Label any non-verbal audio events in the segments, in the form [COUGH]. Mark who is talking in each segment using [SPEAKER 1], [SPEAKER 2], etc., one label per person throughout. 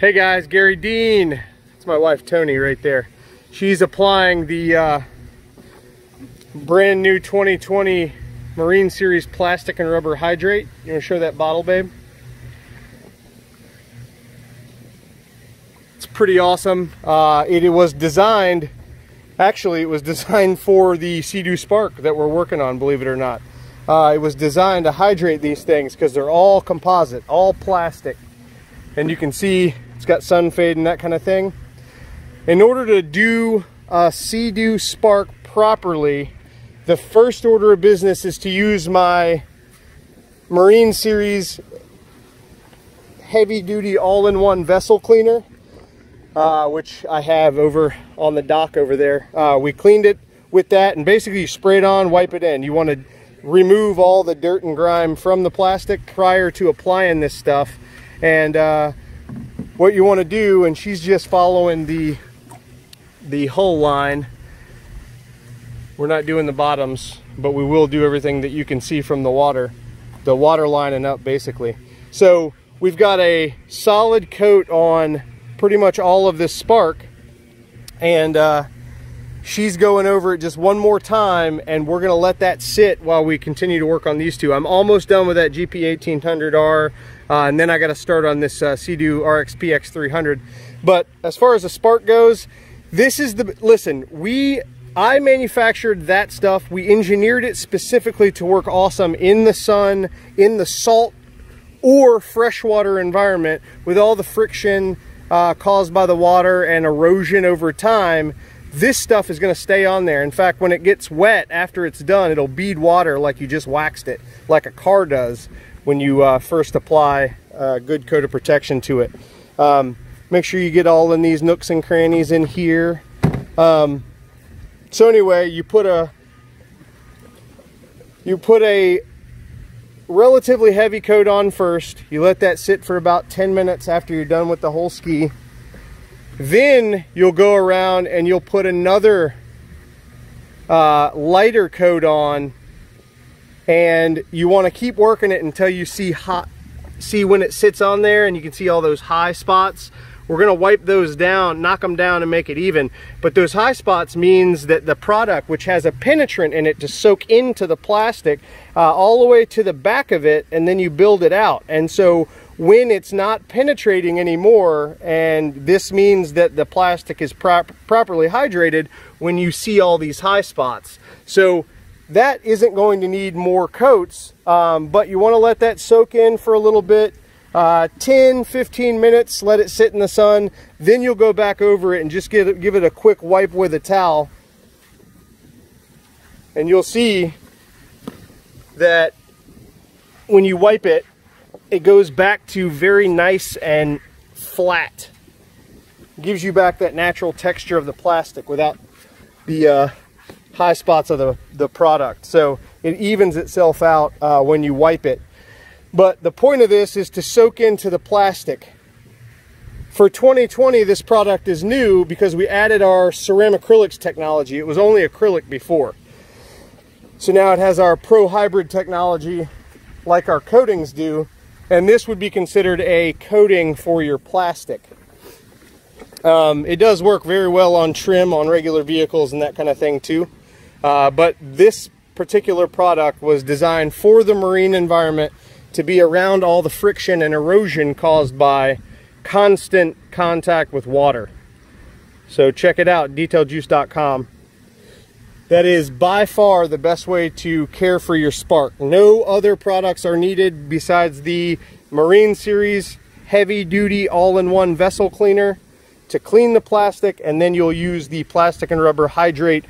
[SPEAKER 1] Hey guys, Garry Dean. It's my wife Tony right there. She's applying the uh, brand new 2020 Marine Series plastic and rubber hydrate. You want to show that bottle, babe? It's pretty awesome. Uh, it, it was designed, actually it was [LAUGHS] designed for the Sea-Doo Spark that we're working on, believe it or not. Uh, it was designed to hydrate these things because they're all composite, all plastic. And you can see it's got sun fade and that kind of thing. In order to do a Sea-Doo Spark properly, the first order of business is to use my Marine Series heavy duty all-in-one vessel cleaner, uh, which I have over on the dock over there. Uh, we cleaned it with that and basically you spray it on, wipe it in. You want to remove all the dirt and grime from the plastic prior to applying this stuff. And uh, what you want to do, and she's just following the the hull line. We're not doing the bottoms, but we will do everything that you can see from the water, the water lining up basically. So we've got a solid coat on pretty much all of this spark and uh, she's going over it just one more time and we're gonna let that sit while we continue to work on these two. I'm almost done with that GP 1800R uh, and then I gotta start on this uh, Sea-Doo RXP X300. But as far as the spark goes, this is the, listen, we, I manufactured that stuff. We engineered it specifically to work awesome in the sun, in the salt or freshwater environment with all the friction uh, caused by the water and erosion over time. This stuff is gonna stay on there. In fact, when it gets wet after it's done, it'll bead water like you just waxed it, like a car does when you uh, first apply a good coat of protection to it. Um, Make sure you get all in these nooks and crannies in here. Um, so anyway, you put a you put a relatively heavy coat on first. You let that sit for about 10 minutes after you're done with the whole ski. Then you'll go around and you'll put another uh, lighter coat on and you want to keep working it until you see hot see when it sits on there and you can see all those high spots we're gonna wipe those down, knock them down and make it even. But those high spots means that the product, which has a penetrant in it to soak into the plastic, uh, all the way to the back of it, and then you build it out. And so when it's not penetrating anymore, and this means that the plastic is prop properly hydrated when you see all these high spots. So that isn't going to need more coats, um, but you wanna let that soak in for a little bit uh, 10, 15 minutes, let it sit in the sun. Then you'll go back over it and just give it, give it a quick wipe with a towel. And you'll see that when you wipe it, it goes back to very nice and flat. gives you back that natural texture of the plastic without the uh, high spots of the, the product. So it evens itself out uh, when you wipe it. But the point of this is to soak into the plastic. For 2020, this product is new because we added our Ceramacrylix technology. It was only acrylic before. So now it has our Pro Hybrid technology like our coatings do. And this would be considered a coating for your plastic. Um, it does work very well on trim on regular vehicles and that kind of thing too. Uh, but this particular product was designed for the marine environment to be around all the friction and erosion caused by constant contact with water. So check it out, detailjuice.com. That is by far the best way to care for your spark. No other products are needed besides the Marine Series heavy duty all-in-one vessel cleaner to clean the plastic and then you'll use the plastic and rubber hydrate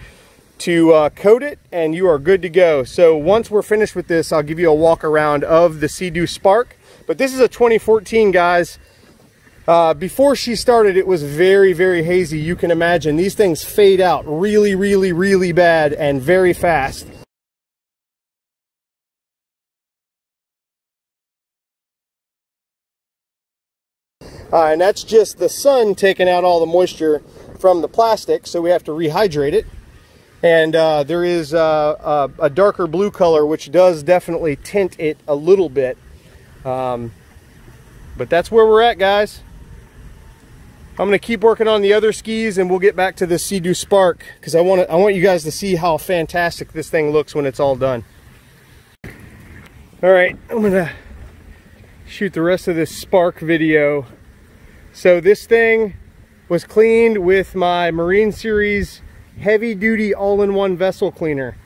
[SPEAKER 1] to uh, coat it and you are good to go. So once we're finished with this, I'll give you a walk around of the Sea-Doo Spark. But this is a 2014, guys. Uh, before she started, it was very, very hazy. You can imagine these things fade out really, really, really bad and very fast. Uh, and that's just the sun taking out all the moisture from the plastic, so we have to rehydrate it. And uh, there is uh, a, a, darker blue color, which does definitely tint it a little bit. Um, but that's where we're at, guys. I'm gonna keep working on the other skis and we'll get back to the Sea-Doo Spark because I want to I want you guys to see how fantastic this thing looks when it's all done. All right, I'm gonna shoot the rest of this Spark video. So this thing was cleaned with my Marine Series heavy duty all-in-one vessel cleaner.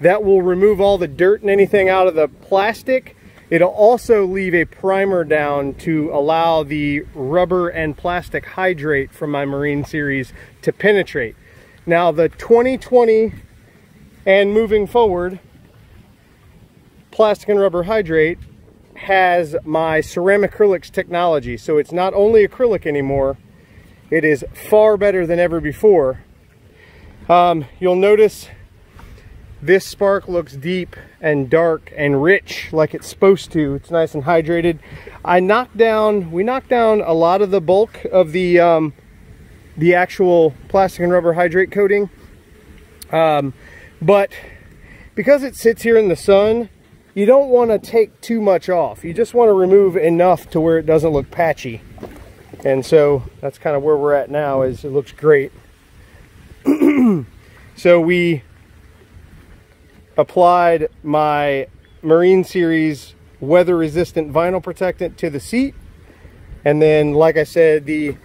[SPEAKER 1] That will remove all the dirt and anything out of the plastic. It'll also leave a primer down to allow the rubber and plastic hydrate from my Marine Series to penetrate. Now the 2020 and moving forward, plastic and rubber hydrate has my Ceramacrylix technology. So it's not only acrylic anymore, it is far better than ever before. Um, you'll notice this spark looks deep and dark and rich like it's supposed to. It's nice and hydrated. I knocked down, we knocked down a lot of the bulk of the um, the actual plastic and rubber hydrate coating. Um, but because it sits here in the sun, you don't want to take too much off. You just want to remove enough to where it doesn't look patchy. And so that's kind of where we're at now is it looks great. [CLEARS THROAT] so we applied my Marine Series weather resistant vinyl protectant to the seat. And then, like I said, the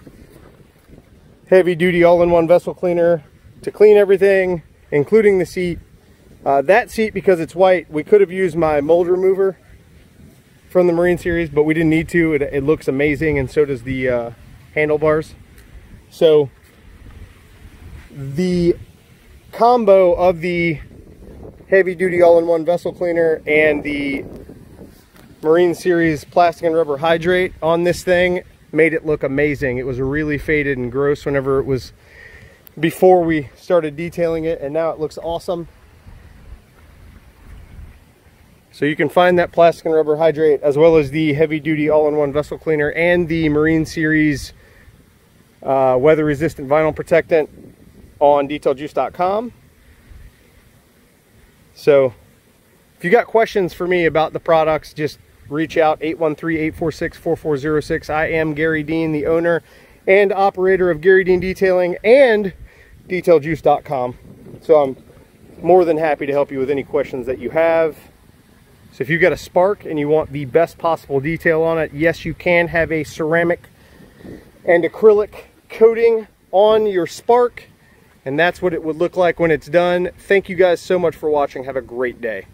[SPEAKER 1] heavy duty all-in-one vessel cleaner to clean everything, including the seat. Uh, that seat, because it's white, we could have used my mold remover from the Marine Series, but we didn't need to. It, it looks amazing, and so does the uh, handlebars. So the combo of the heavy duty all-in-one vessel cleaner and the Marine Series plastic and rubber hydrate on this thing made it look amazing. It was really faded and gross whenever it was before we started detailing it and now it looks awesome. So you can find that plastic and rubber hydrate as well as the heavy duty all-in-one vessel cleaner and the Marine Series uh, weather resistant vinyl protectant on detailjuice.com. So if you got questions for me about the products, just reach out 813-846-4406. I am Garry Dean, the owner and operator of Garry Dean Detailing and detailjuice.com. So I'm more than happy to help you with any questions that you have. So if you've got a spark and you want the best possible detail on it, yes, you can have a ceramic and acrylic coating on your spark and that's what it would look like when it's done. Thank you guys so much for watching. Have a great day.